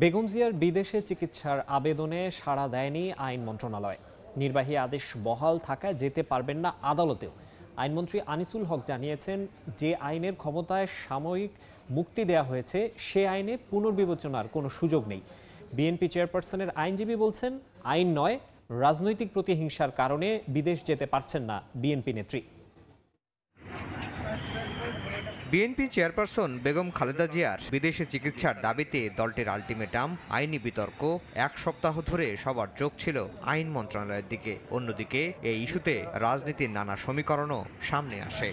বেগম জিয়ার বিদেশে চিকিৎসার আবেদনে সাড়া দেয়নি আইন মন্ত্রণালয়। নির্বাহী আদেশ বহাল থাকায় যেতে পারবেন না আদালতেও। আইনমন্ত্রী আনিসুল হক জানিয়েছেন, যে আইনের ক্ষমতায় সাময়িক মুক্তি দেওয়া হয়েছে, সে আইনে পুনর্বিবেচনার কোনো সুযোগ নেই। বিএনপি চেয়ারপারসনের আইনজীবী বলছেন, আইন নয়, রাজনৈতিক প্রতিহিংসার কারণে বিদেশ যেতে পারছেন না বিএনপি নেত্রী। বিএনপি চেয়ারপারসন বেগম খালেদা জিয়ার বিদেশে চিকিৎসার দাবিতে দলটির আলটিমেটাম আইনি বিতর্ক এক সপ্তাহ ধরে সবার চোখ ছিল আইন মন্ত্রণালয়ের দিকে। অন্যদিকে এই ইস্যুতে রাজনীতির নানা সমীকরণও সামনে আসে।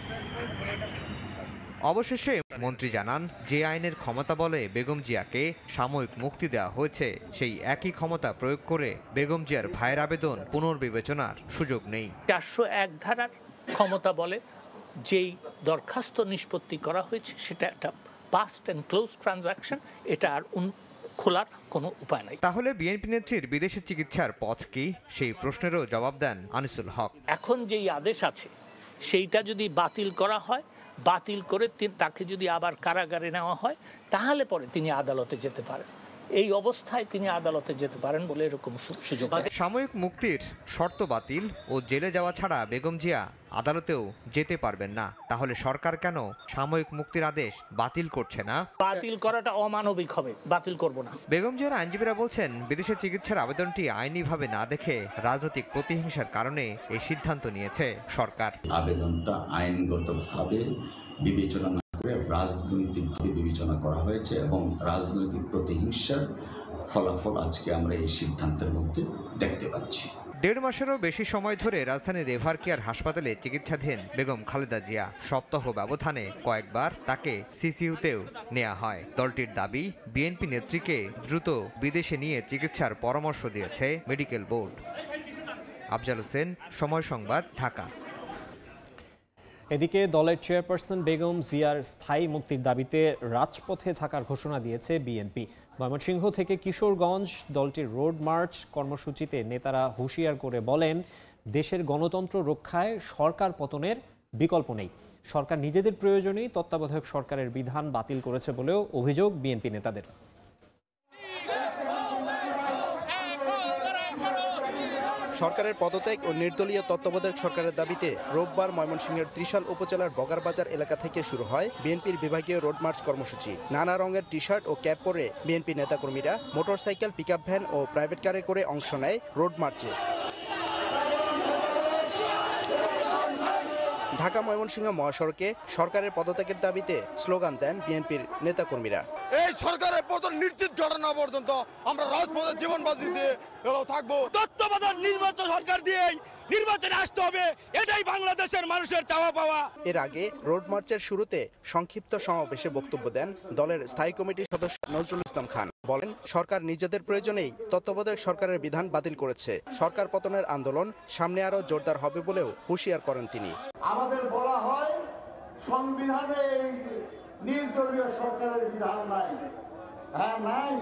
অবশেষে মন্ত্রী জানান, যে আইনের ক্ষমতা বলে বেগম জিয়াকে সাময়িক মুক্তি দেওয়া হয়েছে, সেই একই ক্ষমতা প্রয়োগ করে বেগম জিয়ার ভাইয়ের আবেদন পুনর্বিবেচনার সুযোগ নেই। চারশো এক ধারার ক্ষমতা বলে যেই দরখাস্ত নিষ্পত্তি করা হয়েছে সেটা একটা পাস্ট অ্যান্ড ক্লোজ ট্রানজাকশন এটা আর খোলার কোনো উপায় নাই। তাহলে বিএনপি নেত্রীর বিদেশে চিকিৎসার পথ কি? সেই প্রশ্নেরও জবাব দেন আনিসুল হক। এখন যেই আদেশ আছে সেইটা যদি বাতিল করা হয় বাতিল করে তাকে যদি আবার কারাগারে নেওয়া হয় তাহলে পরে তিনি আদালতে যেতে পারেন। এই অবস্থায় তিনি আদালতে যেতে পারেন বলে এরকম সুযোগ সাময়িক মুক্তির শর্ত বাতিল ও জেলে যাওয়া ছাড়া বেগম জিয়া আদালতেও যেতে পারবেন না। তাহলে সরকার কেন সাময়িক মুক্তির আদেশ বাতিল করছে না? বাতিল করাটা অমানবিক হবে বাতিল করব না। বেগম জিয়ার আইনজীবীরা বলছেন বিদেশে চিকিৎসার আবেদনটি আইনিভাবে না দেখে রাজনৈতিক প্রতিহিংসার কারণে এই সিদ্ধান্ত নিয়েছে সরকার। আবেদনটা আইনগতভাবে বিবেচনা রাজনৈতিকভাবে বিবেচনা করা হয়েছে এবং রাজনৈতিক প্রতিহিংসার ফলাফল আজকে আমরা এই সিদ্ধান্তের মধ্যে দেখতে পাচ্ছি। দেড় মাসেরও বেশি সময় ধরে রাজধানীর রেভার কেয়ার হাসপাতালে চিকিৎসাধীন বেগম খালেদা জিয়া সপ্তাহ ব্যবধানে কয়েকবার তাকে সিসিইউতেও নেওয়া হয়। দলটির দাবি, বিএনপি নেত্রীকে দ্রুত বিদেশে নিয়ে চিকিৎসার পরামর্শ দিয়েছে মেডিকেল বোর্ড। আফজাল হোসেন, সময় সংবাদ, ঢাকা। এদিকে দলের চেয়ারপারসন বেগম জিয়ার স্থায়ী মুক্তির দাবিতে রাজপথে থাকার ঘোষণা দিয়েছে বিএনপি। ময়মনসিংহ থেকে কিশোরগঞ্জ দলটির রোড মার্চ কর্মসূচিতে নেতারা হুঁশিয়ার করে বলেন, দেশের গণতন্ত্র রক্ষায় সরকার পতনের বিকল্প নেই। সরকার নিজেদের প্রয়োজনেই তত্ত্বাবধায়ক সরকারের বিধান বাতিল করেছে বলেও অভিযোগ বিএনপি নেতাদের। সরকারের পদত্যাগ ও নির্দলীয় তত্ত্বাবধায়ক সরকারের দাবিতে রোববার ময়মনসিংহের ত্রিশাল উপজেলার বগারবাজার এলাকা থেকে শুরু হয় বিএনপির বিভাগীয় রোড মার্চ কর্মসূচি। নানা রঙের টি শার্ট ও ক্যাপ পরে বিএনপি নেতাকর্মীরা মোটরসাইকেল, পিকআপ ভ্যান ও প্রাইভেট কারে করে অংশ নেয় রোড মার্চে। ঢাকা ময়মনসিংহ মহাসড়কে সরকারের পদত্যাগের দাবিতে স্লোগান দেন বিএনপির নেতাকর্মীরা। এই সরকারের পতন নিশ্চিত ঘটনা পর্যন্ত আমরা রাজপথে জীবন বাজি দিয়ে থাকব। তত্ত্বাবধান নির্বাচন সরকার দিয়েই নির্বাচনে আসতে হবে। এটাই বাংলাদেশের মানুষের চাওয়া পাওয়া। এর আগে রোড মার্চের শুরুতে সংক্ষিপ্ত সমাবেশে বক্তব্য দেন দলের স্থায়ী কমিটির সদস্য নজরুল ইসলাম খান। বলেন সরকার নিজেদের প্রয়োজনেই তত্ত্বাবধায়ক সরকারের বিধান বাতিল করেছে। সরকার পতনের আন্দোলন সামনে আরও জোরদার হবে বলেও হুঁশিয়ার করেন তিনি। আমাদের বলা হয় সংবিধানে এই নির্দলীয় সরকারের বিধান নাই। হ্যাঁ নাই।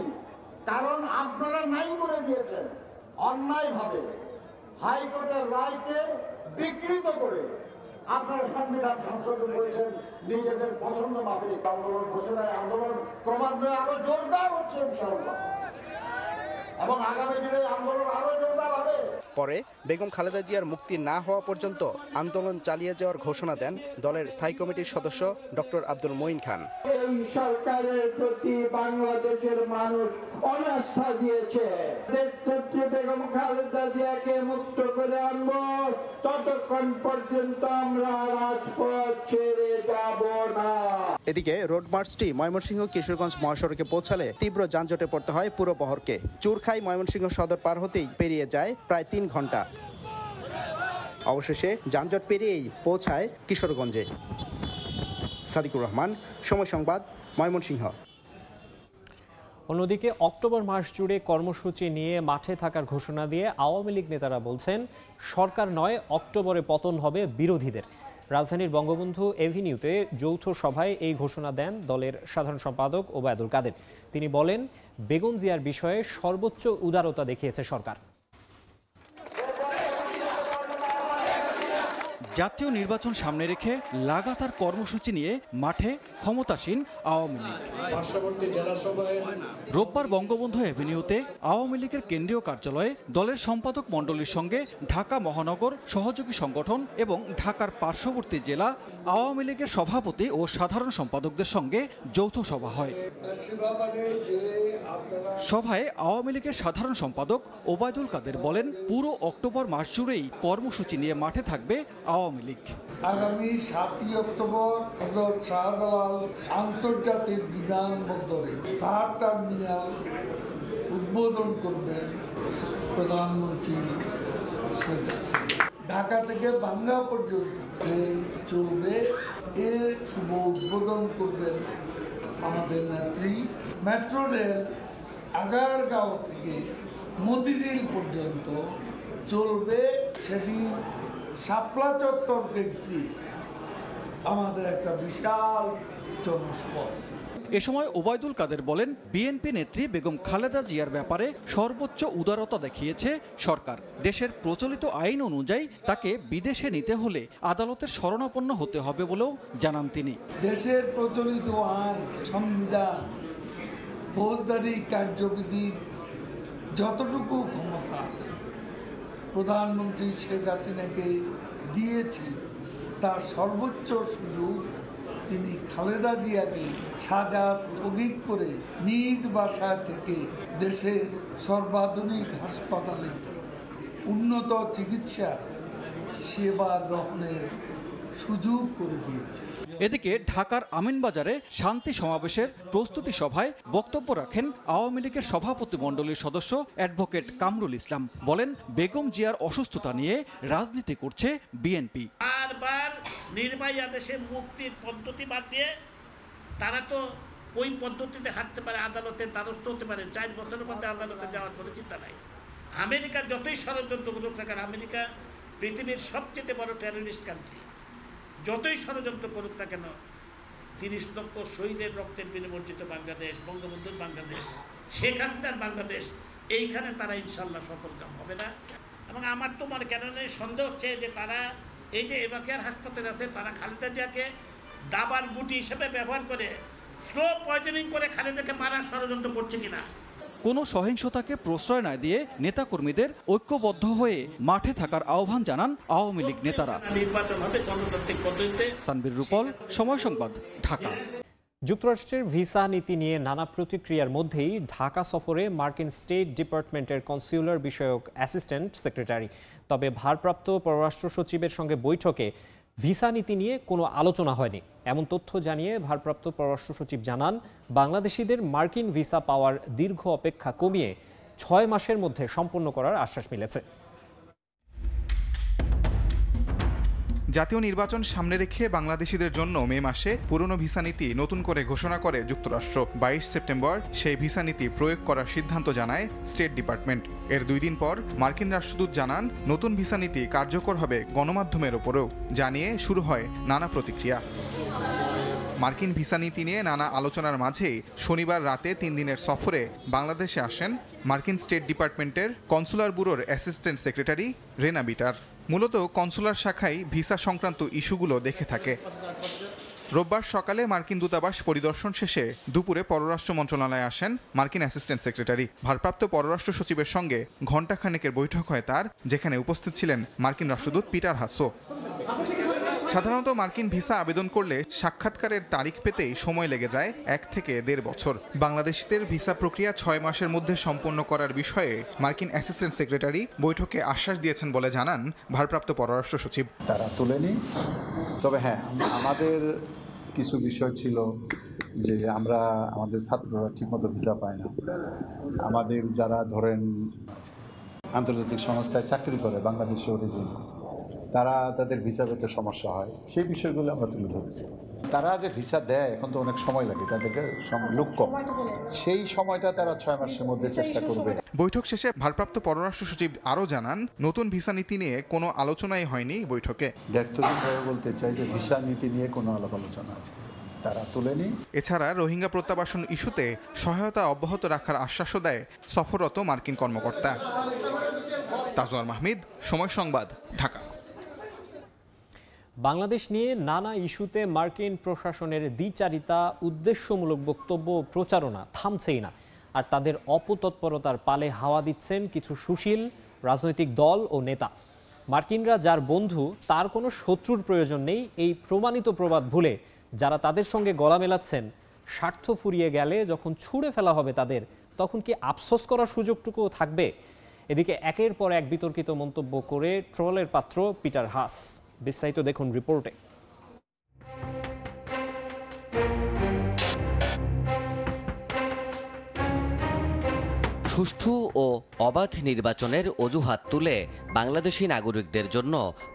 কারণ আপনারা নাই করে দিয়েছেন। অন্যায় ভাবে হাইকোর্টের রায়কে বিকৃত করে আপনারা সংবিধান সংশোধন করেছেন, নিজেদের পছন্দ মাফিক আন্দোলন, ঘোষণায় আন্দোলন ক্রমান্বয়ে আরও জোরদার হচ্ছে ইনশাআল্লাহ। এবং আগামী দিনে আন্দোলন জোরদার হবে। পরে বেগম খালেদা জিয়ার মুক্তি না হওয়া পর্যন্ত আন্দোলন চালিয়ে যাওয়ার ঘোষণা দেন দলের স্থায়ী কমিটির সদস্য ডক্টর আব্দুল মঈন খান। এই সরকারের প্রতি বাংলাদেশের মানুষ অনাস্থা দিয়েছে। বেগম খালেদা জিয়াকে মুক্ত করে আনব ততক্ষণ পর্যন্ত আমরা রাজপথ ছেড়ে যাব না। এদিকে রোড মার্চটি ময়মনসিংহ কিশোরগঞ্জ মহাসড়কে পৌঁছালে তীব্র যানজটে পড়তে হয় পুরো বহরকে। চুরখাই ময়মনসিংহ সদর পার হতেই পেরিয়ে যায় প্রায় তিন ঘণ্টা। অবশেষে যানজট পেরিয়েই পৌঁছায় কিশোরগঞ্জে। সাদিকুর রহমান, সময় সংবাদ, ময়মনসিংহ। অন্যদিকে অক্টোবর মাস জুড়ে কর্মসূচি নিয়ে মাঠে থাকার ঘোষণা দিয়ে আওয়ামী লীগ নেতারা বলছেন, সরকার নয়, অক্টোবরে পতন হবে বিরোধীদের। রাজধানীর বঙ্গবন্ধু এভিনিউতে যৌথ সভায় এই ঘোষণা দেন দলের সাধারণ সম্পাদক ওবায়দুল কাদের। তিনি বলেন, বেগম জিয়ার বিষয়ে সর্বোচ্চ উদারতা দেখিয়েছে সরকার। জাতীয় নির্বাচন সামনে রেখে লাগাতার কর্মসূচি নিয়ে মাঠে ক্ষমতাসীন আওয়ামী লীগ। রোববার বঙ্গবন্ধু এভিনিউতে আওয়ামী লীগের কেন্দ্রীয় কার্যালয়ে দলের সম্পাদক মণ্ডলীর সঙ্গে ঢাকা মহানগর সহযোগী সংগঠন এবং ঢাকার পার্শ্ববর্তী জেলা আওয়ামী লীগের সভাপতি ও সাধারণ সম্পাদকদের সঙ্গে যৌথ সভা হয়। সভায় আওয়ামী লীগের সাধারণ সম্পাদক ওবায়দুল কাদের বলেন পুরো অক্টোবর মাস জুড়েই কর্মসূচি নিয়ে মাঠে থাকবে আওয়ামী লীগ। আগামী সাতই অক্টোবর শাহজালাল আন্তর্জাতিক বিমানবন্দরে থার্ড টার্মিনাল উদ্বোধন করবেন প্রধানমন্ত্রী শেখ হাসিনা। ঢাকা থেকে বাংলা পর্যন্ত ট্রেন চলবে। এর শুভ উদ্বোধন করবেন আমাদের নেত্রী। মেট্রো রেল আগারগাঁও থেকে মতিঝিল পর্যন্ত চলবে। সেদিন শাপলা চত্বর দেখতে। আমাদের একটা বিশাল এ সময় ওবায়দুল কাদের বলেন বিএনপি নেত্রী বেগম খালেদা জিয়ার ব্যাপারে সর্বোচ্চ উদারতা দেখিয়েছে সরকার। দেশের প্রচলিত আইন অনুযায়ী তাকে বিদেশে নিতে হলে আদালতের শরণাপন্ন হতে হবে বলেও জানান তিনি। দেশের প্রচলিত আইন সংবিধান ফৌজদারি কার্যবিধির যতটুকু ক্ষমতা প্রধানমন্ত্রী শেখ হাসিনাকে দিয়েছে তার সর্বোচ্চ সুযোগ তিনি খালেদা জিয়াকে সাজা স্থগিত করে নিজ বাসায় থেকে দেশের সর্বাধুনিক হাসপাতালে উন্নত চিকিৎসা সেবা গ্রহণের সুযোগ করে দিয়েছে। এদিকে ঢাকার আমিনবাজারে শান্তি সমাবেশের প্রস্তুতি সভায় বক্তব্য রাখেন আওয়ামী লীগের সভাপতি মণ্ডলীর সদস্য অ্যাডভোকেট কামরুল ইসলাম। বলেন, বেগম জিয়ার অসুস্থতা নিয়ে রাজনীতি করছে বিএনপি। নির্বাহী আদেশে মুক্তির পদ্ধতি বাদ দিয়ে তারা তো ওই পদ্ধতিতে হাঁটতে পারে, আদালতে দ্বারস্থ হতে পারে, চার বছরের মধ্যে আদালতে যাওয়ার কোনো চিন্তা নাই। আমেরিকা যতই ষড়যন্ত্র করুক না কেন, আমেরিকা পৃথিবীর সবচেয়ে বড় টেরোরিস্ট কান্ট্রি যতই ষড়যন্ত্র করুক না কেন, তিরিশ লক্ষ শহীদের রক্তের বিনিমর্জিত বাংলাদেশ, বঙ্গবন্ধুর বাংলাদেশ, শেখ হাসিনার বাংলাদেশ, এইখানে তারা ইনশাল্লাহ সফলকাম হবে না। এবং আমার তো মানে কেন সন্দেহ হচ্ছে যে তারা এই যে এবাকেয়ার হাসপাতাল আছে তারা খালেদা জিয়াকে দাবার গুটি হিসেবে ব্যবহার করে স্লো পয়জনিং করে খালেদাকে মারার ষড়যন্ত্র করছে কিনা? কোনো সহিংসতাকে প্রশ্রয় না দিয়ে নেতাকর্মীদের ঐক্যবদ্ধ হয়ে মাঠে থাকার আহ্বান জানান আওয়ামী লীগ নেতারা। নির্বাচন হবে গণতান্ত্রিক পদ্ধতিতে। সানবির রূপল সময় সংবাদ ঢাকা। যুক্তরাষ্ট্রের ভিসা নীতি নিয়ে নানা প্রতিক্রিয়ার মধ্যেই ঢাকা সফরে মার্কিন স্টেট ডিপার্টমেন্টের কনসিউলার বিষয়ক অ্যাসিস্ট্যান্ট সেক্রেটারি। তবে ভারপ্রাপ্ত পররাষ্ট্র সচিবের সঙ্গে বৈঠকে ভিসা নীতি নিয়ে কোনো আলোচনা হয়নি। এমন তথ্য জানিয়ে ভারপ্রাপ্ত পররাষ্ট্র সচিব জানান, বাংলাদেশিদের মার্কিন ভিসা পাওয়ার দীর্ঘ অপেক্ষা কমিয়ে ছয় মাসের মধ্যে সম্পন্ন করার আশ্বাস মিলেছে। জাতীয় নির্বাচন সামনে রেখে বাংলাদেশিদের জন্য মে মাসে পুরনো ভিসা নীতি নতুন করে ঘোষণা করে যুক্তরাষ্ট্র। বাইশ সেপ্টেম্বর সেই ভিসা নীতি প্রয়োগ করার সিদ্ধান্ত জানায় স্টেট ডিপার্টমেন্ট। এর দুই দিন পর মার্কিন রাষ্ট্রদূত জানান, নতুন ভিসা নীতি কার্যকর হবে গণমাধ্যমের ওপরেও। জানিয়ে শুরু হয় নানা প্রতিক্রিয়া। মার্কিন ভিসা নীতি নিয়ে নানা আলোচনার মাঝেই শনিবার রাতে তিন দিনের সফরে বাংলাদেশে আসেন মার্কিন স্টেট ডিপার্টমেন্টের কনসুলার ব্যুরোর অ্যাসিস্ট্যান্ট সেক্রেটারি রেনা বিটার। মূলত কনসুলার শাখায় ভিসা সংক্রান্ত ইস্যুগুলো দেখে থাকে। রোববার সকালে মার্কিন দূতাবাস পরিদর্শন শেষে দুপুরে পররাষ্ট্র মন্ত্রণালয়ে আসেন মার্কিন অ্যাসিস্ট্যান্ট সেক্রেটারি। ভারপ্রাপ্ত পররাষ্ট্র সচিবের সঙ্গে ঘণ্টাখানেকের বৈঠক হয় তার, যেখানে উপস্থিত ছিলেন মার্কিন রাষ্ট্রদূত পিটার হাসো। সাধারণত মার্কিন ভিসা আবেদন করলে সাক্ষাৎকারের তারিখ পেতেই সময় লেগে যায় এক থেকে দেড় বছর। বাংলাদেশিদের ভিসা প্রক্রিয়া ছয় মাসের মধ্যে সম্পন্ন করার বিষয়ে মার্কিন অ্যাসিস্ট্যান্ট সেক্রেটারি বৈঠকে আশ্বাস দিয়েছেন বলে জানান ভারপ্রাপ্ত পররাষ্ট্র সচিব। তারা তুলে তুলেনি তবে হ্যাঁ আমাদের কিছু বিষয় ছিল যে আমরা, আমাদের ছাত্ররা ঠিকমতো ভিসা পায় না। আমাদের যারা ধরেন আন্তর্জাতিক সংস্থায় চাকরি করে বাংলাদেশে অরিজিন তারা তাদের ভিসা পেতে সমস্যা হয় সেই বিষয়গুলো আমরা তুলে ধরেছি। তারা যে ভিসা দেয় এখন তো অনেক সময় লাগে তাদেরকে সম- লোক কম সেই সময়টা তারা ছয় মাসের মধ্যে চেষ্টা করবে। বৈঠক শেষে ভারপ্রাপ্ত পররাষ্ট্র সচিব আরও জানান নতুন ভিসা নীতি নিয়ে কোনো আলোচনাই হয়নি বৈঠকে। ব্যক্তিগতভাবে বলতে চাই যে ভিসা নীতি নিয়ে কোনো আলাপ আলোচনা আছে। তারা তুলেনি এছাড়া রোহিঙ্গা প্রত্যাবাসন ইস্যুতে সহায়তা অব্যাহত রাখার আশ্বাসও দেয় সফররত মার্কিন কর্মকর্তা। তাজওয়ার মাহমিদ সময় সংবাদ ঢাকা। বাংলাদেশ নিয়ে নানা ইস্যুতে মার্কিন প্রশাসনের দ্বিচারিতা, উদ্দেশ্যমূলক বক্তব্য প্রচারণা থামছেই না। আর তাদের অপতৎপরতার পালে হাওয়া দিচ্ছেন কিছু সুশীল রাজনৈতিক দল ও নেতা। মার্কিনরা যার বন্ধু, তার কোনো শত্রুর প্রয়োজন নেই এই প্রমাণিত প্রবাদ ভুলে। যারা তাদের সঙ্গে গলা মেলাচ্ছেন, স্বার্থ ফুরিয়ে গেলে যখন ছুঁড়ে ফেলা হবে তাদের, তখন কি আফসোস করার সুযোগটুকুও থাকবে? এদিকে একের পর এক বিতর্কিত মন্তব্য করে ট্রলের পাত্র পিটার হাস। বিস্তারিত দেখুন রিপোর্টে। সুষ্ঠু ও অবাধ নির্বাচনের অজুহাত তুলে বাংলাদেশি নাগরিকদের জন্য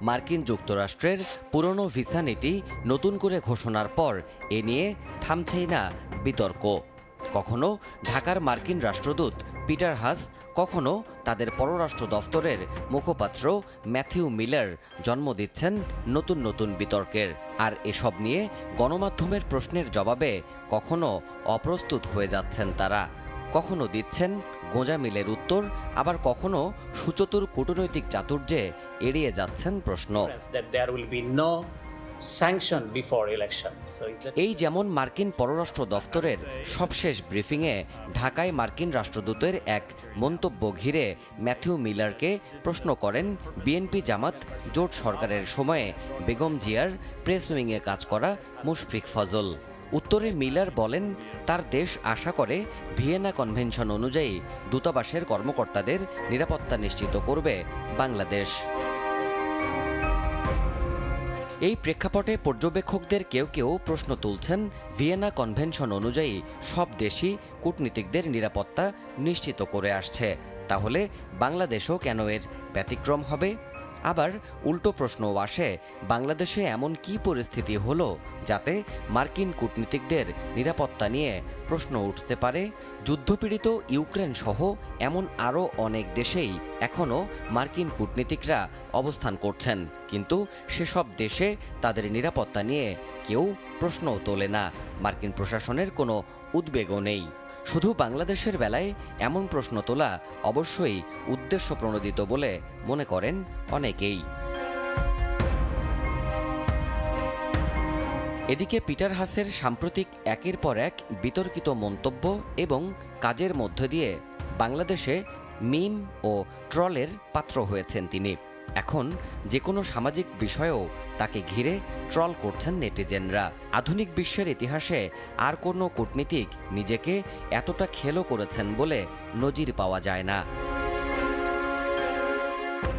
মার্কিন যুক্তরাষ্ট্রের পুরনো ভিসা নীতি নতুন করে ঘোষণার পর এ নিয়ে থামছেই না বিতর্ক। কখনো ঢাকার মার্কিন রাষ্ট্রদূত পিটার হাস কখনো তাদের পররাষ্ট্র দফতরের মুখপাত্র ম্যাথিউ মিলার জন্ম দিচ্ছেন নতুন নতুন বিতর্কের। আর এসব নিয়ে গণমাধ্যমের প্রশ্নের জবাবে কখনো অপ্রস্তুত হয়ে যাচ্ছেন তারা। কখনো দিচ্ছেন গোঁজা মিলের উত্তর, আবার কখনো সুচতুর কূটনৈতিক চাতুর্যে এড়িয়ে যাচ্ছেন প্রশ্ন। এই যেমন মার্কিন পররাষ্ট্র দফতরের সবশেষ ব্রিফিংয়ে ঢাকায় মার্কিন রাষ্ট্রদূতের এক মন্তব্য ঘিরে ম্যাথিউ মিলারকে প্রশ্ন করেন বিএনপি জামাত জোট সরকারের সময়ে বেগম জিয়ার প্রেস উইংয়ে কাজ করা মুশফিক ফজল। উত্তরে মিলার বলেন, তার দেশ আশা করে ভিয়েনা কনভেনশন অনুযায়ী দূতাবাসের কর্মকর্তাদের নিরাপত্তা নিশ্চিত করবে বাংলাদেশ। এই প্রেক্ষাপটে পর্যবেক্ষকদের কেউ কেউ প্রশ্ন তুলছেন, ভিয়েনা কনভেনশন অনুযায়ী সব দেশই কূটনীতিকদের নিরাপত্তা নিশ্চিত করে আসছে। তাহলে বাংলাদেশও কেন এর ব্যতিক্রম হবে? আবার উল্টো প্রশ্নও আসে, বাংলাদেশে এমন কি পরিস্থিতি হলো যাতে মার্কিন কূটনীতিকদের নিরাপত্তা নিয়ে প্রশ্ন উঠতে পারে? যুদ্ধপীড়িত ইউক্রেন সহ এমন আরও অনেক দেশেই এখনও মার্কিন কূটনীতিকরা অবস্থান করছেন, কিন্তু সেসব দেশে তাদের নিরাপত্তা নিয়ে কেউ প্রশ্নও তোলে না। মার্কিন প্রশাসনের কোনো উদ্বেগও নেই। শুধু বাংলাদেশের বেলায় এমন প্রশ্ন তোলা অবশ্যই উদ্দেশ্য প্রণোদিত বলে মনে করেন অনেকেই। এদিকে পিটার হাসের সাম্প্রতিক একের পর এক বিতর্কিত মন্তব্য এবং কাজের মধ্য দিয়ে বাংলাদেশে মিম ও ট্রলের পাত্র হয়েছেন তিনি। এখন যে কোনো সামাজিক বিষয়েও তাকে ঘিরে ট্রল করছেন নেটিজেনরা। আধুনিক বিশ্বের ইতিহাসে আর কোনো কূটনীতিক নিজেকে এতটা খেলো করেছেন বলে নজির পাওয়া যায় না।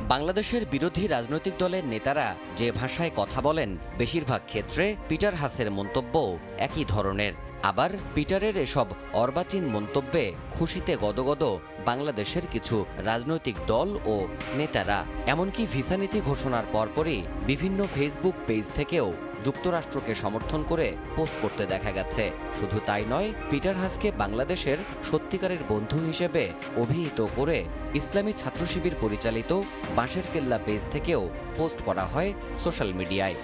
বাংলাদেশের বিরোধী রাজনৈতিক দলের নেতারা যে ভাষায় কথা বলেন, বেশিরভাগ ক্ষেত্রে পিটার হাসের মন্তব্য একই ধরনের। আবার পিটারের এসব অর্বাচীন মন্তব্যে খুশিতে গদগদ বাংলাদেশের কিছু রাজনৈতিক দল ও নেতারা, এমনকি ভিসা নীতি ঘোষণার পরপরই বিভিন্ন ফেসবুক পেজ থেকেও যুক্তরাষ্ট্রকে সমর্থন করে পোস্ট করতে দেখা গেছে। শুধু তাই নয়, পিটার হাসকে বাংলাদেশের সত্যিকারের বন্ধু হিসেবে অভিহিত করে ইসলামী ছাত্র শিবির পরিচালিত বাঁশের কেল্লা পেজ থেকেও পোস্ট করা হয় সোশ্যাল মিডিয়ায়।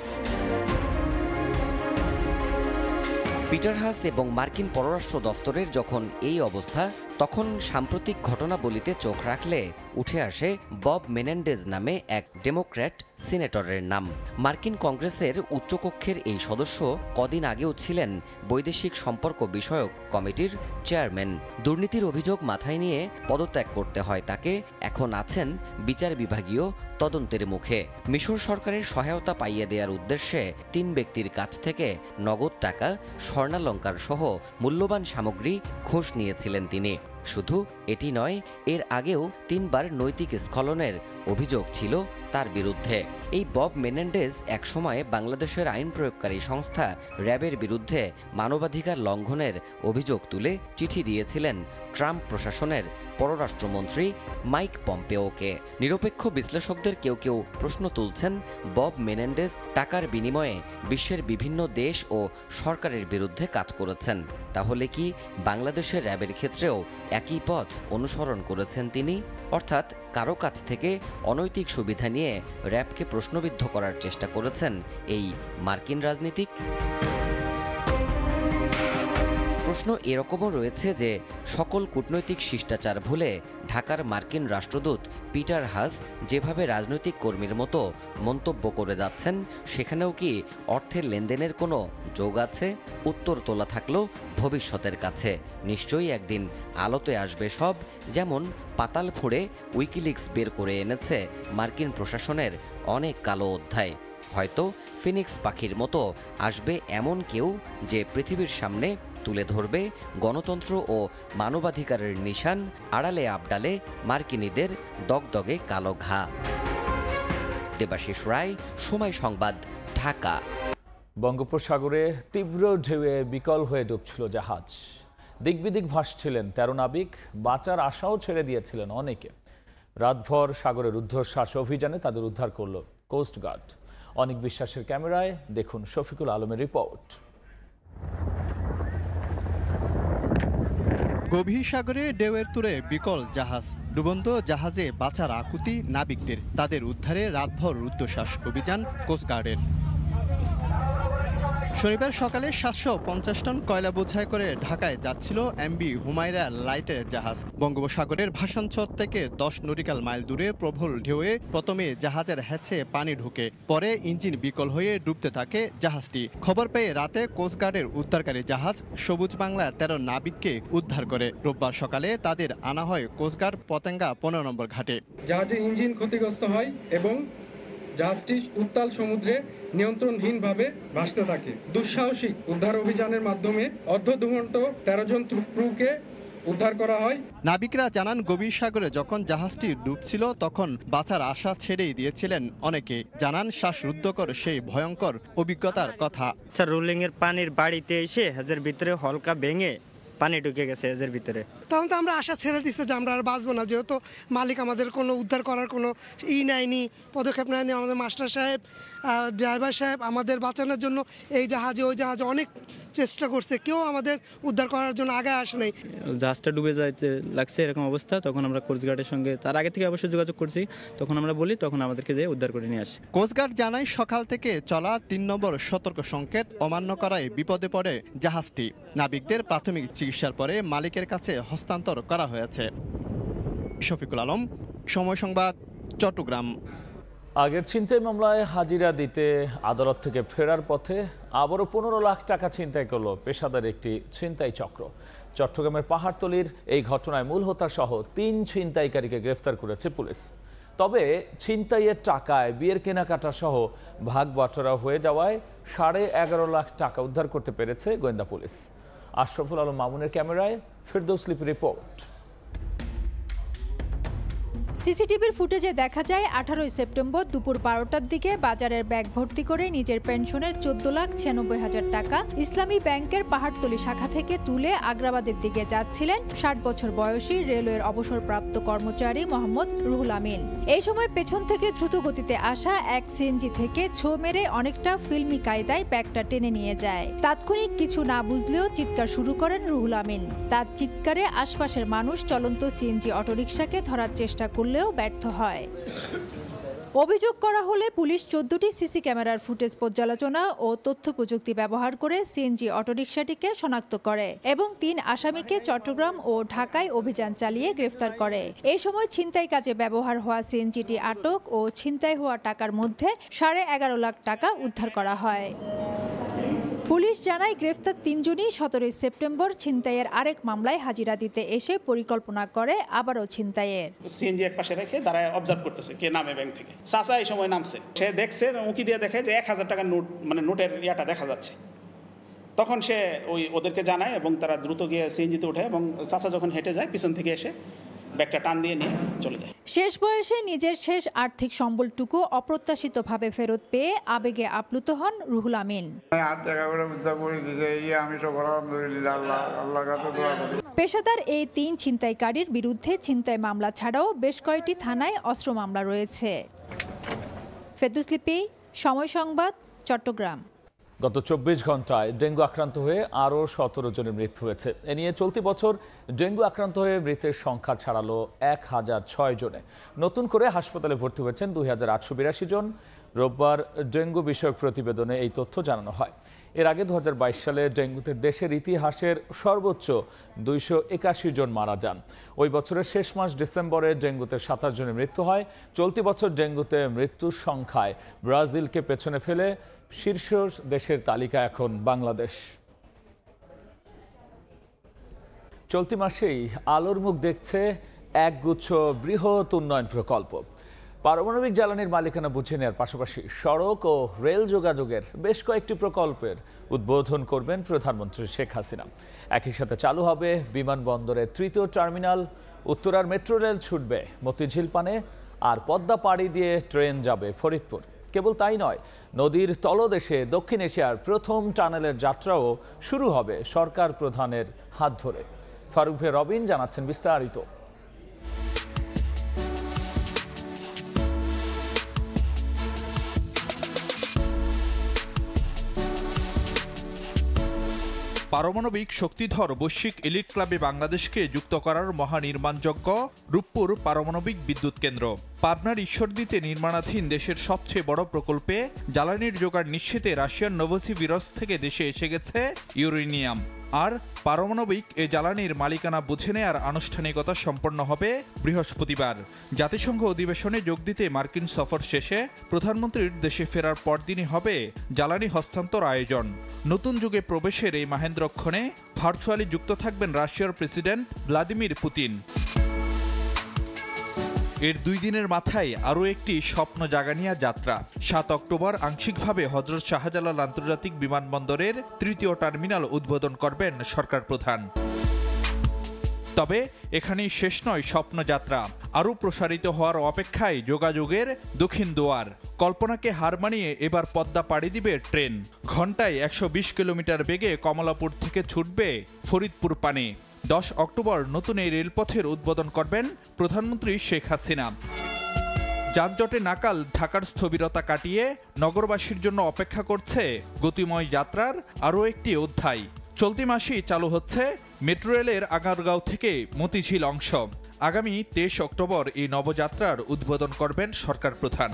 পিটার হাস এবং মার্কিন পররাষ্ট্র দফতরের যখন এই অবস্থা তখন সাম্প্রতিক ঘটনাবলিতে চোখ রাখলে উঠে আসে বব মেনেন্ডেজ নামে এক ডেমোক্র্যাট সিনেটরের নাম। মার্কিন কংগ্রেসের উচ্চকক্ষের এই সদস্য কদিন আগেও ছিলেন বৈদেশিক সম্পর্ক বিষয়ক কমিটির চেয়ারম্যান। দুর্নীতির অভিযোগ মাথায় নিয়ে পদত্যাগ করতে হয় তাকে, এখন আছেন বিচার বিভাগীয় তদন্তের মুখে। মিশর সরকারের সহায়তা পাইয়ে দেওয়ার উদ্দেশ্যে তিন ব্যক্তির কাছ থেকে নগদ টাকা স্বর্ণালঙ্কার সহ মূল্যবান সামগ্রী ঘুষ নিয়েছিলেন তিনি। শুধু এটি নয় এর আগেও তিনবার নৈতিক স্খলনের অভিযোগ ছিল তার বিরুদ্ধে। এই বব মেনেন্ডেজ একসময় বাংলাদেশের আইন প্রয়োগকারী সংস্থা র্যাবের বিরুদ্ধে মানবাধিকার লঙ্ঘনের অভিযোগ তুলে চিঠি দিয়েছিলেন ট্রাম্প প্রশাসনের পররাষ্ট্রমন্ত্রী মাইক পম্পেওকে। নিরপেক্ষ বিশ্লেষকদের কেউ কেউ প্রশ্ন তুলছেন বব মেনেন্ডেজ টাকার বিনিময়ে বিশ্বের বিভিন্ন দেশ ও সরকারের বিরুদ্ধে কাজ করেছেন। তাহলে কি বাংলাদেশের র্যাবের ক্ষেত্রেও একই পথ অনুসরণ করেছেন তিনি? অর্থাৎ কারও কাছ থেকে অনৈতিক সুবিধা নিয়ে র্যাবকে প্রশ্নবিদ্ধ করার চেষ্টা করেছেন এই মার্কিন রাজনীতিক। প্রশ্ন এরকমও রয়েছে যে সকল কূটনৈতিক শিষ্টাচার ভুলে ঢাকার মার্কিন রাষ্ট্রদূত পিটার হাস যেভাবে রাজনৈতিক কর্মীর মতো মন্তব্য করে যাচ্ছেন, সেখানেও কি অর্থের লেনদেনের কোনো যোগ আছে? উত্তর তোলা থাকলেও ভবিষ্যতের কাছে। নিশ্চয়ই একদিন আলোতে আসবে সব, যেমন পাতাল ফুঁড়ে উইকিলিক্স বের করে এনেছে মার্কিন প্রশাসনের অনেক কালো অধ্যায়। হয়তো ফিনিক্স পাখির মতো আসবে এমন কেউ যে পৃথিবীর সামনে তুলে ধরবে গণতন্ত্র ও মানবাধিকারের নিশান, আড়ালে আবডালে মার্কিনীদের দগদগে কালো ঘা। দেবাশিস রায়, সময় সংবাদ, ঢাকা। বঙ্গোপসাগরে তীব্র ঢেউয়ে বিকল হয়ে ডুবছিল জাহাজ। দিকবিদিক ভাসছিলেন তেরো নাবিক, বাঁচার আশাও ছেড়ে দিয়েছিলেন অনেকে। রাতভর সাগরের রুদ্ধশ্বাস অভিযানে তাদের উদ্ধার করল কোস্টগার্ড অনেক বিশ্বাসের ক্যামেরায় দেখুন শফিকুল আলমের রিপোর্ট। গভীর সাগরে ডেউয়ের তুরে বিকল জাহাজ। ডুবন্ত জাহাজে বাঁচার আকুতি নাবিকদের। তাদের উদ্ধারে রাতভর রুদ্ধশ্বাস অভিযান কোস্টগার্ডের। শনিবার সকালে সাতশো পঞ্চাশ টন কয়লা বোঝাই করে ঢাকায় যাচ্ছিল এমবি হুমায়রা লাইটের জাহাজ। বঙ্গোপসাগরের ভাষাঞ্চর থেকে দশ নটিক্যাল মাইল দূরে প্রবল ঢেউয়ে প্রথমে জাহাজের হ্যাচে পানি ঢুকে, পরে ইঞ্জিন বিকল হয়ে ডুবতে থাকে জাহাজটি। খবর পেয়ে রাতে কোস্টগার্ডের উদ্ধারকারী জাহাজ সবুজ বাংলা তেরো নাবিককে উদ্ধার করে। রোববার সকালে তাদের আনা হয় কোস্টগার্ড পতেঙ্গা পনেরো নম্বর ঘাটে। জাহাজের ইঞ্জিন ক্ষতিগ্রস্ত হয় এবং জাহাজটি উত্তাল সমুদ্রে নিয়ন্ত্রণহীনভাবে ভাসতে থাকে। দুঃসাহসিক উদ্ধার অভিযানের মাধ্যমে অর্ধদুঘণ্ট তেরো জন ক্রুকে উদ্ধার করা হয়। নাবিকরা জানান গভীর সাগরে যখন জাহাজটি ডুবছিল তখন বাঁচার আশা ছেড়েই দিয়েছিলেন অনেকে। জানান শ্বাস শ্বাসরুদ্ধকর সেই ভয়ঙ্কর অভিজ্ঞতার কথা। স্যার রোলিং এর পানির বাড়িতে এসে হাজের ভিতরে হলকা ভেঙে পানি ঢুকে গেছে এদের ভিতরে। তখন তো আমরা আশা ছেড়ে দিচ্ছে যে আমরা আর বাঁচবো না, যেহেতু মালিক আমাদের কোনো উদ্ধার করার কোনো ই নেয়নি, পদক্ষেপ নেয়নি। আমাদের মাস্টার সাহেব ড্রাইভার সাহেব আমাদের বাঁচানোর জন্য এই জাহাজে, ওই জাহাজে অনেক চেষ্টা করছে কেউ আমাদের উদ্ধার করার জন্য আগে আসে নাই। জাহাজটা ডুবে যাইতে লাগছে এরকম অবস্থা। তখন আমরা কোস্টগার্ডের সঙ্গে তার আগে থেকে অবশ্যই যোগাযোগ করছি। তখন আমরা বলি তখন আমাদেরকে যে উদ্ধার করে নিয়ে আসে। কোস্টগার্ড জানায় সকাল থেকে চলা তিন নম্বর সতর্ক সংকেত অমান্য করায় বিপদে পড়ে জাহাজটি। নাবিকদের প্রাথমিক চিকিৎসার পরে মালিকের কাছে হস্তান্তর করা হয়েছে। শফিকুল আলম সময় সংবাদ চট্টগ্রাম। আগের ছিনতাই মামলায় হাজিরা দিতে আদালত থেকে ফেরার পথে আবারও পনেরো লাখ টাকা ছিনতাই করল পেশাদার একটি ছিনতাই চক্র। চট্টগ্রামের পাহাড়তলির এই ঘটনায় মূল হোতা সহ তিন ছিনতাইকারীকে গ্রেফতার করেছে পুলিশ। তবে ছিনতাইয়ের টাকায় বিয়ের কেনাকাটা সহ ভাগ বটরা হয়ে যাওয়ায় সাড়ে এগারো লাখ টাকা উদ্ধার করতে পেরেছে গোয়েন্দা পুলিশ। আশরাফুল আলম মামুনের ক্যামেরায় ফেরদৌস লিপি রিপোর্ট। সিসিটিভির ফুটেজে দেখা যায়, আঠারোই সেপ্টেম্বর দুপুর বারোটার দিকে বাজারের ব্যাগ ভর্তি করে নিজের পেনশনের চোদ্দ লাখ ছিয়ানব্বই হাজার টাকা ইসলামী ব্যাংকের পাহাড়তলি শাখা থেকে তুলে আগ্রাবাদের দিকে যাচ্ছিলেন ষাট বছর বয়সী রেলওয়ের অবসরপ্রাপ্ত কর্মচারী মোহাম্মদ রুহুল আমিন। এই সময় পেছন থেকে দ্রুত গতিতে আসা এক সিএনজি থেকে ছো মেরে অনেকটা ফিল্মি কায়দায় ব্যাগটা টেনে নিয়ে যায়। তাৎক্ষণিক কিছু না বুঝলেও চিৎকার শুরু করেন রুহুল আমিন। তার চিৎকারে আশপাশের মানুষ চলন্ত সিএনজি অটোরিকশাকে ধরার চেষ্টা করলেও ব্যর্থ হয়। অভিযোগ করা হলে পুলিশ চোদ্দটি সিসি ক্যামেরার ফুটেজ পর্যালোচনা ও তথ্য প্রযুক্তি ব্যবহার করে সিএনজি অটোরিকশাটিকে শনাক্ত করে এবং তিন আসামিকে চট্টগ্রাম ও ঢাকায় অভিযান চালিয়ে গ্রেফতার করে। এই সময় ছিনতাই কাজে ব্যবহার হওয়া সিএনজিটি আটক ও ছিনতাই হওয়া টাকার মধ্যে সাড়ে এগারো লাখ টাকা উদ্ধার করা হয়। পুলিশ জানায় গ্রেফতার তিনজনই সতেরোই সেপ্টেম্বর ছিনতাইয়ের আরেক মামলায় হাজিরা দিতে এসে পরিকল্পনা করে আবারও ছিনতাইয়ের। সিএনজি এক পাশে রেখে তারা অবজার্ভ করতেছে কে নামে ব্যাংক থেকে। চাচা এই সময় নামছে। সে দেখছে, উঁকি দিয়ে দেখে যে এক হাজার টাকার নোট মানে নোটের ইয়াটা দেখা যাচ্ছে। তখন সে ওই ওদেরকে জানায় এবং তারা দ্রুত গিয়ে সিএনজিতে ওঠে এবং চাচা যখন হেঁটে যায়, পিছন থেকে এসে ব্যাগটা টান দিয়ে নিয়ে চলে যায়। শেষ বয়সে নিজের শেষ আর্থিক সম্বলটুকু অপ্রত্যাশিতভাবে ফেরত পেয়ে আবেগে আপ্লুত হন রুহুল আমিন। ইয়ে আমি সব আলহামদুলিল্লাহ আল্লাহ আল্লাহর কাছে দোয়া করি। পেশাদার এই তিন ছিনতাইকারীর বিরুদ্ধে ছিনতাই মামলা ছাড়াও বেশ কয়েকটি থানায় অস্ত্র মামলা রয়েছে। ফেদুসলিপি সময় সংবাদ চট্টগ্রাম। গত চব্বিশ ঘন্টায় ডেঙ্গু আক্রান্ত হয়ে আরও সতেরো জনের মৃত্যু হয়েছে। এ নিয়ে চলতি বছর ডেঙ্গু আক্রান্ত হয়ে মৃতের সংখ্যা ছাড়ালো এক হাজার ছয় জনে। নতুন করে হাসপাতালে ভর্তি হয়েছেন দুই হাজার আটশো বিরাশি জন। রোববার ডেঙ্গু বিষয়ক প্রতিবেদনে এই তথ্য জানানো হয়। এর আগে দু হাজার বাইশ সালে ডেঙ্গুতে দেশের ইতিহাসের সর্বোচ্চ দুইশো একাশি জন মারা যান। ওই বছরের শেষ মাস ডিসেম্বরে ডেঙ্গুতে সাতাশ জনের মৃত্যু হয়। চলতি বছর ডেঙ্গুতে মৃত্যুর সংখ্যায় ব্রাজিলকে পেছনে ফেলে শীর্ষ দেশের তালিকা এখন বাংলাদেশ। চলতি মাসেই আলোর মুখ দেখছে একগুচ্ছ বৃহৎ উন্নয়ন প্রকল্প। পারমাণবিক জ্বালানির মালিকানা বুঝে নেওয়ার পাশাপাশি সড়ক ও রেল যোগাযোগের বেশ কয়েকটি প্রকল্পের উদ্বোধন করবেন প্রধানমন্ত্রী শেখ হাসিনা। একই সাথে চালু হবে বিমানবন্দরের তৃতীয় টার্মিনাল। উত্তরার মেট্রো রেল ছুটবে মতিঝিল পানে আর পদ্মা পাড়ি দিয়ে ট্রেন যাবে ফরিদপুর। কেবল তাই নয়, নদীর তলদেশে দক্ষিণ এশিয়ার প্রথম টানেলের যাত্রাও শুরু হবে সরকার প্রধানের হাত ধরে। ফারুক রবিন জানাচ্ছেন বিস্তারিত। পারমাণবিক শক্তিধর বৈশ্বিক এলিট ক্লাবে বাংলাদেশকে যুক্ত করার মহানির্মাণযজ্ঞ রূপপুর পারমাণবিক বিদ্যুৎ কেন্দ্র। পাবনার ঈশ্বরদীতে নির্মাণাধীন দেশের সবচেয়ে বড় প্রকল্পে জ্বালানির জোগাড় নিশ্চিতে রাশিয়ার নোভোসিভিরস থেকে দেশে এসে গেছে ইউরেনিয়াম। আর পারমাণবিক এ জ্বালানির মালিকানা বুঝে নেয়ার আনুষ্ঠানিকতা সম্পন্ন হবে বৃহস্পতিবার। জাতিসংঘ অধিবেশনে যোগ দিতে মার্কিন সফর শেষে প্রধানমন্ত্রীর দেশে ফেরার পরদিনই হবে জ্বালানি হস্তান্তর আয়োজন। নতুন যুগে প্রবেশের এই মাহেন্দ্রক্ষণে ভার্চুয়ালি যুক্ত থাকবেন রাশিয়ার প্রেসিডেন্ট ভ্লাদিমির পুতিন। এর দুই দিনের মাথায় আরও একটি স্বপ্ন জাগানিয়া যাত্রা। সাত অক্টোবর আংশিকভাবে হজরত শাহজালাল আন্তর্জাতিক বিমানবন্দরের তৃতীয় টার্মিনাল উদ্বোধন করবেন সরকার প্রধান। তবে এখানেই শেষ নয় স্বপ্নযাত্রা আরও প্রসারিত হওয়ার অপেক্ষায় যোগাযোগের দক্ষিণ দুয়ার। কল্পনাকে হার মানিয়ে এবার পদ্মা পাড়ি দিবে ট্রেন। ঘন্টায় একশো বিশ কিলোমিটার বেগে কমলাপুর থেকে ছুটবে ফরিদপুর পানে। দশ অক্টোবর নতুন এই রেলপথের উদ্বোধন করবেন প্রধানমন্ত্রী শেখ হাসিনা। যানজটে নাকাল ঢাকার স্থবিরতা কাটিয়ে নগরবাসীর জন্য অপেক্ষা করছে গতিময় যাত্রার আরও একটি অধ্যায়। চলতি মাসেই চালু হচ্ছে মেট্রো রেলের আগারগাঁও থেকে মতিঝিল অংশ। আগামী তেইশ অক্টোবর এই নবযাত্রার উদ্বোধন করবেন সরকার প্রধান।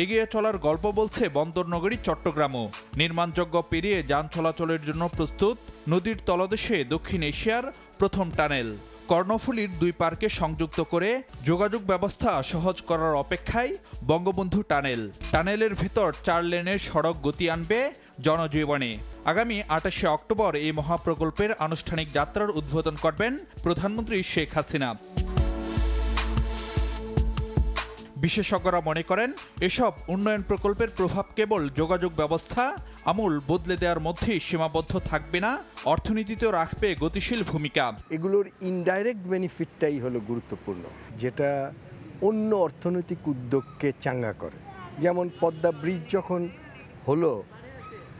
এগিয়ে চলার গল্প বলছে বন্দরনগরী, চট্টগ্রামও। নির্মাণযোগ্য পেরিয়ে যান চলাচলের জন্য প্রস্তুত নদীর তলদেশে দক্ষিণ এশিয়ার প্রথম টানেল। কর্ণফুলীর দুই পার্কে সংযুক্ত করে যোগাযোগ ব্যবস্থা সহজ করার অপেক্ষায় বঙ্গবন্ধু টানেল। টানেলের ভেতর চার লেনের সড়ক গতি আনবে জনজীবনে। আগামী আটাশে অক্টোবর এই মহাপ্রকল্পের আনুষ্ঠানিক যাত্রার উদ্বোধন করবেন প্রধানমন্ত্রী শেখ হাসিনা। বিশেষজ্ঞরা মনে করেন, এসব উন্নয়ন প্রকল্পের প্রভাব কেবল যোগাযোগ ব্যবস্থা, আমূল বদলে দেওয়ার মধ্যেই সীমাবদ্ধ থাকবে না, অর্থনীতিতেও রাখবে গতিশীল ভূমিকা। এগুলোর ইনডাইরেক্ট বেনিফিটটাই হলো গুরুত্বপূর্ণ, যেটা অন্য অর্থনৈতিক উদ্যোগকে চাঙ্গা করে। যেমন পদ্মা ব্রিজ যখন হলো,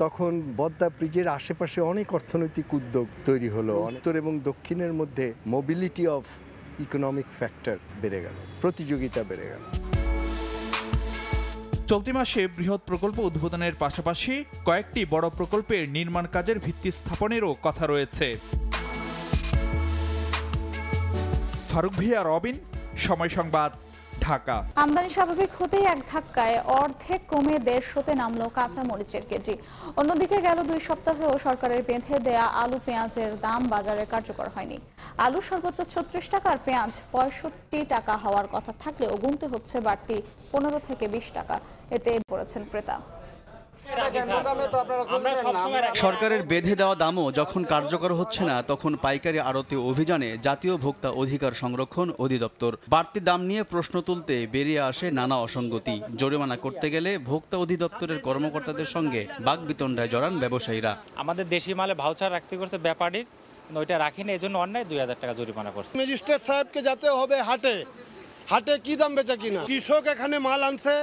তখন পদ্মা ব্রিজের আশেপাশে অনেক অর্থনৈতিক উদ্যোগ তৈরি হলো। উত্তর এবং দক্ষিণের মধ্যে মোবিলিটি অফ ইকোনমিক ফ্যাক্টর বেড়ে গেল, প্রতিযোগিতা বেড়ে গেল। চলতি মাসে বৃহৎ প্রকল্প উদ্বোধনের পাশাপাশি কয়েকটি বড় প্রকল্পের নির্মাণ কাজের ভিত্তি স্থাপনেরও কথা রয়েছে। ফারুক ভিয়া, রবিন, সময় সংবাদ। ঢাকা। আমদানি স্বাভাবিক হতেই এক ধাক্কায় অর্ধেক কমে দেড়শোতে নামলো কাঁচা মরিচের কেজি। অন্যদিকে গেল দুই সপ্তাহেও সরকারের বেঁধে দেয়া আলু পেঁয়াজের দাম বাজারে কার্যকর হয়নি। আলু সর্বোচ্চ ছত্রিশ টাকার পেঁয়াজ পঁয়ষট্টি টাকা হওয়ার কথা থাকলেও গুনতে হচ্ছে বাড়তি পনেরো থেকে বিশ টাকা। এতে পড়েছেন ক্রেতা। সরকারের বেঁধে দেওয়া দামও যখন কার্যকর হচ্ছে না তখন পাইকারি আড়তে অভিযানে জাতীয় ভোক্তা অধিকার সংরক্ষণ অধিদপ্তর। বাড়তি দাম নিয়ে প্রশ্ন তুলতে বেরিয়ে আসে নানা অসঙ্গতি। জরিমানা করতে গেলে ভোক্তা অধিদপ্তরের কর্মকর্তাদের সঙ্গে বাগবিতণ্ডায় জড়ান ব্যবসায়ীরা। আমাদের দেশি মালে ভাউচার রাখতে করছে ব্যাপারীর ওইটা রাখিনি এই জন্য অন্যায় দুই হাজার টাকা জরিমানা করছে। ম্যাজিস্ট্রেট সাহেবকে যেতে হবে হাটে। হাটে কি দাম বেচে কিনা? কৃষক এখানে মাল আনছে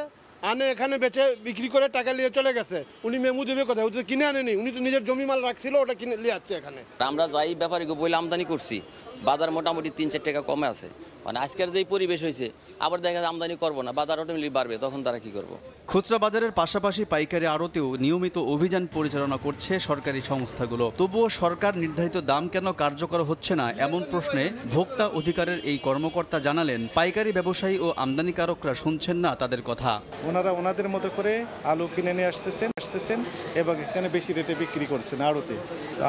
আনে এখানে বেচে বিক্রি করে টাকা নিয়ে চলে গেছে। উনি মেমু দেবে কোথায়? উনি কিনে আনেনি। উনি তো নিজের জমি মাল রাখছিল, ওটা কিনে নিয়ে আসছে এখানে। আমরা যাই ব্যাপারে বইলে আমদানি করছি। বাজার মোটামুটি তিন চার টাকা কমে আছে। মানে আজকের যেই পরিবেশ হয়েছে আবার দেখা যায় আমদানি করব না বাজার অটোমেটিক বাড়বে তখন তারা কি করব? খুচরা বাজারের পাশাপাশি পাইকারি আড়তেও নিয়মিত অভিযান পরিচালনা করছে সরকারি সংস্থাগুলো। তবুও সরকার নির্ধারিত দাম কেন কার্যকর হচ্ছে না এমন প্রশ্নে ভোক্তা অধিকারের এই কর্মকর্তা জানালেন পাইকারি ব্যবসায়ী ও আমদানিকারকরা শুনছেন না তাদের কথা। ওনারা ওনাদের মতো করে আলু কিনে নিয়ে আসতেছেন আসতেছেন এবং এখানে বেশি রেটে বিক্রি করছেন আড়তে।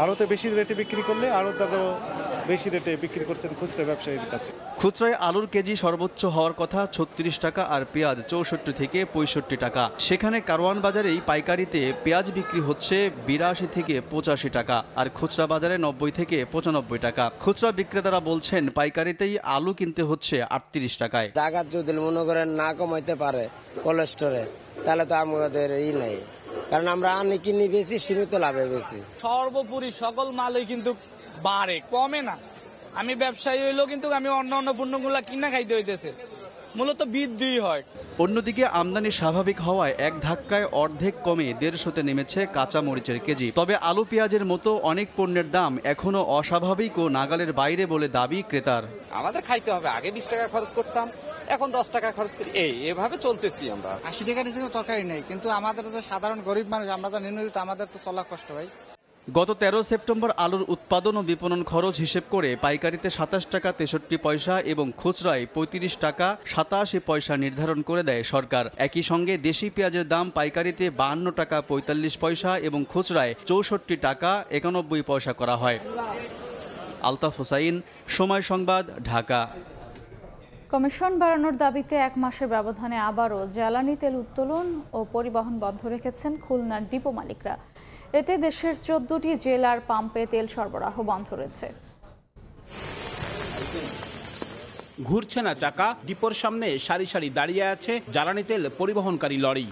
আড়তে বেশি রেটে বিক্রি করলে আড়তারও বেশি রেটে বিক্রি করছেন খুচরা ব্যবসায়ীর কাছে। খুচরায় আলুর কেজি সর্বোচ্চ হওয়ার কথা ছত্রিশ টাকা আর পেঁয়াজ চৌষট্টি থেকে পঁয়ষট্টি টাকা। সেখানে কারওয়ান বাজারেই পাইকারিতে পেঁয়াজ বিক্রি হচ্ছে বিরাশি থেকে পঁচাশি টাকা আর খুচরা বাজারে নব্বই থেকে পঁচানব্বই টাকা। খুচরা বিক্রেতারা বলছেন পাইকারিতেই আলু কিনতে হচ্ছে আটত্রিশ টাকায়। জায়গা যদি মনে করেন না কমাইতে পারে কোলেস্টোরে তাহলে তো আমাদের ই নাই। কারণ আমরা আনি কিনি বেশি সীমিত লাভে বেশি। সর্বোপরি সকল মালই কিন্তু বাড়ে কমে না। আমি ব্যবসায়ী হইলেও কিন্তু আমি অন্য অন্য পণ্যগুলো কিনা খাইতে হইতেছে। মূলত বৃদ্ধি হয়। অন্যদিকে আমদানি স্বাভাবিক হওয়ায় এক ধাক্কায় অর্ধেক কমে দেড়শোতে নেমেছে কাঁচা মরিচের কেজি। তবে আলু পেঁয়াজের মতো অনেক পণ্যের দাম এখনও অস্বাভাবিক ও নাগালের বাইরে বলে দাবি ক্রেতার। আমাদের খাইতে হবে। আগে বিশ টাকা খরচ করতাম এখন দশ টাকা খরচ করি। এই এভাবে চলতেছি আমরা। আশি টাকা নিচে কোনো তরকারি নেই কিন্তু আমাদের যে সাধারণ গরিব মানুষ আমরা যা নিম্নবিত্ত আমাদের তো চলা কষ্ট ভাই। গত তেরো সেপ্টেম্বর আলুর উৎপাদন ও বিপণন খরচ হিসেব করে পাইকারিতে সাতাশ টাকা তেষট্টি পয়সা এবং খুচরায় পঁয়ত্রিশ টাকা সাতাশি পয়সা নির্ধারণ করে দেয় সরকার। একই সঙ্গে দেশি পেঁয়াজের দাম পাইকারিতে বাহান্ন টাকা পঁয়তাল্লিশ পয়সা এবং খুচরায় চৌষট্টি টাকা একানব্বই পয়সা করা হয়। আলতাফ হোসাইন, সময় সংবাদ, ঢাকা। কমিশন বাড়ানোর দাবিতে এক মাসের ব্যবধানে আবারও জ্বালানি তেল উত্তোলন ও পরিবহন বন্ধ রেখেছেন খুলনার ডিপো মালিকরা। এতে দেশের চোদ্দটি জেলার পাম্পে তেল সরবরাহ বন্ধ রয়েছে। ঘুরছে না চাকা, ডিপোর সামনে সারি সারি দাঁড়িয়ে আছে জ্বালানি তেল পরিবহনকারী লরি।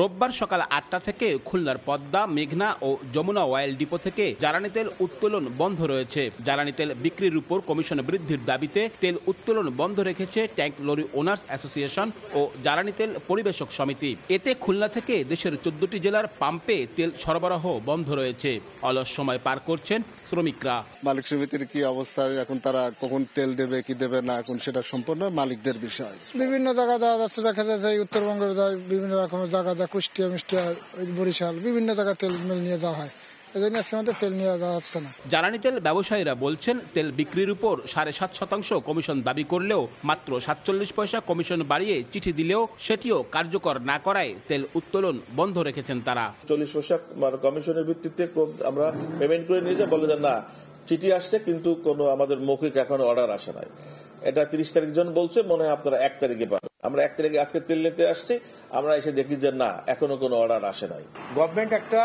রোববার সকাল আটটা থেকে খুলনার পদ্মা মেঘনা ও যমুনা অয়েল ডিপো থেকে জ্বালানি তেল উত্তোলন বন্ধ রয়েছে। জ্বালানি তেল বিক্রির উপর কমিশন বৃদ্ধির দাবিতে তেল উত্তোলন বন্ধ রেখেছে ট্যাঙ্ক লরি ওনার্স অ্যাসোসিয়েশন ও জ্বালানি তেল পরিবেশক সমিতি। এতে খুলনা থেকে দেশের চোদ্দটি জেলার পাম্পে তেল সরবরাহ বন্ধ রয়েছে। অলস সময় পার করছেন শ্রমিকরা। মালিক সমিতির কি অবস্থা? এখন তারা কখন তেল দেবে কি দেবে না এখন সেটা সম্পূর্ণ মালিকদের বিষয়। বিভিন্ন জায়গা দেখা যাচ্ছে এই উত্তরবঙ্গের বিভিন্ন রকমের জায়গা যা কুষ্টিয়া মিষ্টিয়া বরিশাল বিভিন্ন জায়গায় তেল মিল নিয়ে যাওয়া হয়। আজকে আমাদের তেল নিয়ে যাওয়া যাচ্ছে না। জ্বালানি তেল ব্যবসায়ীরা বলছেন তেল বিক্রির উপর সাড়ে সাত শতাংশ কমিশন দাবি করলেও মাত্র সাতচল্লিশ পয়সা কমিশন বাড়িয়ে চিঠি দিলেও সেটিও কার্যকর না করায় তেল উত্তোলন বন্ধ রেখেছেন তারা। চল্লিশ পয়সা মানে কমিশনের ভিত্তিতে আমরা পেমেন্ট করে নিয়ে যাই বলে যে না চিঠি আসছে কিন্তু কোনো আমাদের মৌখিক এখনও অর্ডার আসে নাই। এটা তিরিশ তারিখ জন বলছে, মনে হয় আপনারা এক তারিখে পাবেন। আমরা এক তারিখে আজকে তেল নিতে আসছি, আমরা এসে দেখি যে না, এখনও কোনো অর্ডার আসে নাই। গভর্নমেন্ট একটা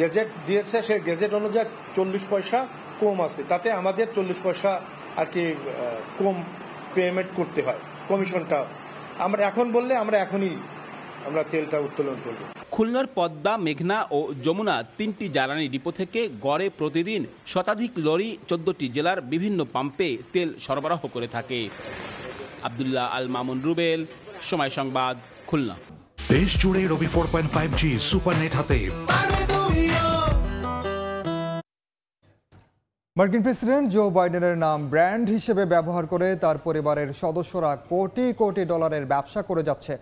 গেজেট দিয়েছে, সেই গেজেট অনুযায়ী চল্লিশ পয়সা কম আছে। তাতে আমাদের চল্লিশ পয়সা আর কি কম পেমেন্ট করতে হয় কমিশনটা আমরা এখন বললে আমরা এখনই আমরা তেলটা উত্তোলন করব। খুলনার পদ্মা মেঘনা ও যমুনা তিনটি জ্বালানি ডিপো থেকে গড়ে প্রতিদিন শতাধিক লরি চোদ্দটি জেলার বিভিন্ন পাম্পে তেল সরবরাহ করে থাকে। আবদুল্লাহ আল মামুন রুবেল সময় সংবাদ খুলনা। দেশ জুড়ে Robi four point five G super net হাতে। মার্কিন প্রেসিডেন্ট জো বাইডেনের নাম ব্র্যান্ড হিসেবে ব্যবহার করে তার পরিবারের সদস্যরা কোটি কোটি ডলারের ব্যবসা করে যাচ্ছে।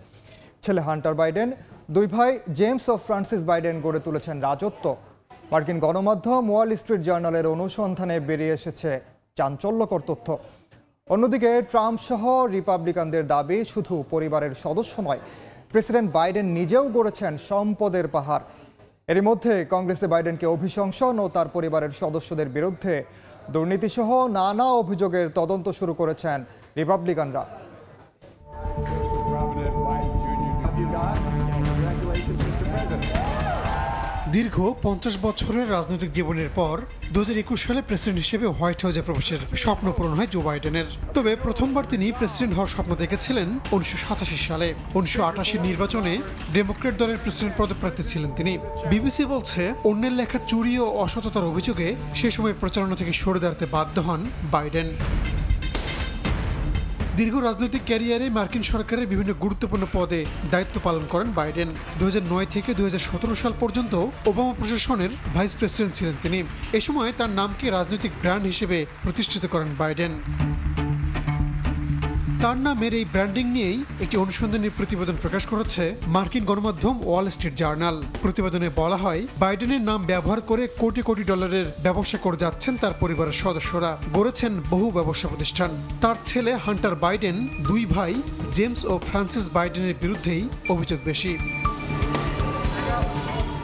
ছেলে হান্টার বাইডেন। দুই ভাই জেমস ও ফ্রান্সিস বাইডেন গড়ে তুলেছেন রাজত্ব। মার্কিন গণমাধ্যম ওয়াল স্ট্রিট জার্নালের অনুসন্ধানে বেরিয়ে এসেছে চাঞ্চল্যকর তথ্য। অন্যদিকে ট্রাম্প সহ রিপাবলিকানদের দাবি শুধু পরিবারের সদস্য নয়, প্রেসিডেন্ট বাইডেন নিজেও গড়েছেন সম্পদের পাহাড়। এরই মধ্যে কংগ্রেসে বাইডেনকে অভিশংসন ও তার পরিবারের সদস্যদের বিরুদ্ধে দুর্নীতিসহ নানা অভিযোগের তদন্ত শুরু করেছেন রিপাবলিকানরা। দীর্ঘ পঞ্চাশ বছরের রাজনৈতিক জীবনের পর দু হাজার একুশ সালে প্রেসিডেন্ট হিসেবে হোয়াইট হাউসে প্রবেশের স্বপ্ন পূরণ হয় জো বাইডেনের। তবে প্রথমবার তিনি প্রেসিডেন্ট হওয়ার স্বপ্ন দেখেছিলেন উনিশশো সাতাশি সালে। উনিশশো আটাশি নির্বাচনে ডেমোক্রেট দলের প্রেসিডেন্ট পদপ্রার্থী ছিলেন তিনি। বিবিসি বলছে, অন্যের লেখা চুরি ও অসততার অভিযোগে সে সময় প্রচারণা থেকে সরে দাঁড়াতে বাধ্য হন বাইডেন। দীর্ঘ রাজনৈতিক ক্যারিয়ারে মার্কিন সরকারের বিভিন্ন গুরুত্বপূর্ণ পদে দায়িত্ব পালন করেন বাইডেন। দু হাজার নয় থেকে দু হাজার সতেরো সাল পর্যন্ত ওবামা প্রশাসনের ভাইস প্রেসিডেন্ট ছিলেন তিনি। এ সময় তার নামকে রাজনৈতিক ব্র্যান্ড হিসেবে প্রতিষ্ঠিত করেন বাইডেন। তার নামের এই ব্র্যান্ডিং নিয়েই একটি অনুসন্ধানী প্রতিবেদন প্রকাশ করেছে মার্কিন গণমাধ্যম ওয়াল স্ট্রিট জার্নাল। প্রতিবেদনে বলা হয়, বাইডেনের নাম ব্যবহার করে কোটি কোটি ডলারের ব্যবসা করে যাচ্ছেন তার পরিবারের সদস্যরা, গড়েছেন বহু ব্যবসা প্রতিষ্ঠান। তার ছেলে হান্টার বাইডেন, দুই ভাই, জেমস ও ফ্রান্সিস বাইডেনের বিরুদ্ধেই অভিযোগ বেশি।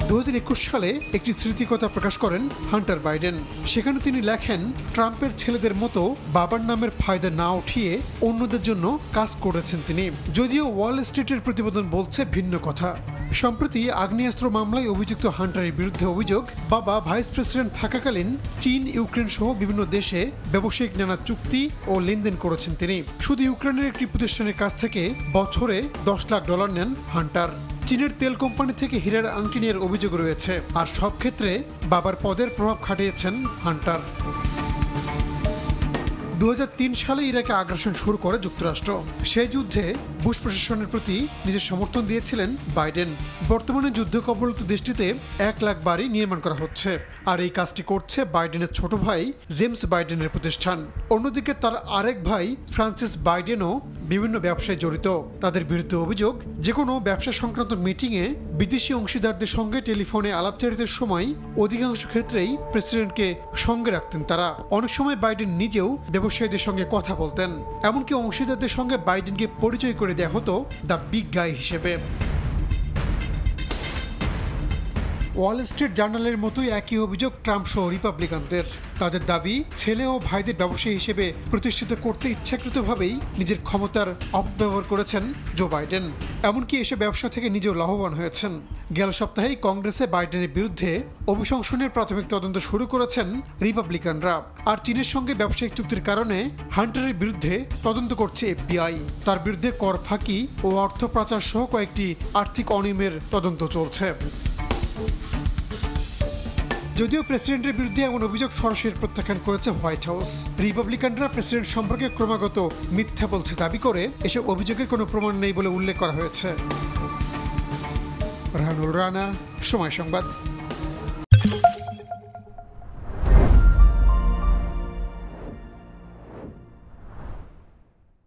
দু হাজার একুশ সালে একটি স্মৃতিকথা প্রকাশ করেন হান্টার বাইডেন। সেখানে তিনি লেখেন, ট্রাম্পের ছেলেদের মতো বাবার নামের ফায়দা না উঠিয়ে অন্যদের জন্য কাজ করেছেন তিনি। যদিও ওয়াল স্ট্রিটের প্রতিবেদন বলছে ভিন্ন কথা। সম্প্রতি আগ্নেয়াস্ত্র মামলায় অভিযুক্ত হান্টারের বিরুদ্ধে অভিযোগ, বাবা ভাইস প্রেসিডেন্ট থাকাকালীন চীন, ইউক্রেন সহ বিভিন্ন দেশে ব্যবসায়িক নানা চুক্তি ও লেনদেন করেছেন তিনি। শুধু ইউক্রেনের একটি প্রতিষ্ঠানের কাছ থেকে বছরে দশ লাখ ডলার নেন হান্টার। চীনের তেল কোম্পানি থেকে হীরার আংটি নিয়ে অভিযোগ রয়েছে। আর সব ক্ষেত্রে বাবার পদের প্রভাব খাটিয়েছেন হান্টার। দু হাজার তিন সালে ইরাকে আগ্রাসন শুরু করে যুক্তরাষ্ট্র। সেই যুদ্ধে বুশ প্রশাসনের প্রতি নিজের সমর্থন দিয়েছিলেন বাইডেন। বর্তমানে যুদ্ধ কবলিত দেশটিতে এক লাখ বাড়ি নির্মাণ করা হচ্ছে। আর এই কাজটি করছে বাইডেনের ছোট ভাই জেমস বাইডেনের প্রতিষ্ঠান। অন্যদিকে তার আরেক ভাই ফ্রান্সিস বাইডেনও বিভিন্ন ব্যবসায় জড়িত। তাদের বিরুদ্ধে অভিযোগ যে কোনো ব্যবসা সংক্রান্ত মিটিংয়ে বিদেশি অংশীদারদের সঙ্গে টেলিফোনে আলাপচারিতার সময় অধিকাংশ ক্ষেত্রেই প্রেসিডেন্টকে সঙ্গে রাখতেন তারা। অনেক সময় বাইডেন নিজেও ব্যবসায়ীদের সঙ্গে কথা বলতেন। এমনকি অংশীদারদের সঙ্গে বাইডেনকে পরিচয় করে দেওয়া হতো দ্য বিগ গাই হিসেবে। ওয়াল স্ট্রিট জার্নালের মতোই একই অভিযোগ ট্রাম্প সহ রিপাবলিকানদের। তাদের দাবি, ছেলে ও ভাইদের ব্যবসায়ী হিসেবে প্রতিষ্ঠিত করতে ইচ্ছাকৃতভাবেই নিজের ক্ষমতার অপব্যবহার করেছেন জো বাইডেন। এমনকি এসে ব্যবসা থেকে নিজেও লাভবান হয়েছেন। গেল সপ্তাহেই কংগ্রেসে বাইডেনের বিরুদ্ধে অভিশংসনের প্রাথমিক তদন্ত শুরু করেছেন রিপাবলিকানরা। আর চীনের সঙ্গে ব্যবসায়িক চুক্তির কারণে হান্টারের বিরুদ্ধে তদন্ত করছে এফবিআই। তার বিরুদ্ধে কর ফাঁকি ও অর্থ পাচার সহ কয়েকটি আর্থিক অনিয়মের তদন্ত চলছে। যদিও প্রেসিডেন্টের বিরুদ্ধে এমন অভিযোগ সরাসরি প্রত্যাখ্যান করেছে হোয়াইট হাউস। রিপাবলিকানরা প্রেসিডেন্ট সম্পর্কে ক্রমাগত মিথ্যা বলছে দাবি করে এসব অভিযোগের কোনো প্রমাণ নেই বলে উল্লেখ করা হয়েছে। রাহানুল রানা সময় সংবাদ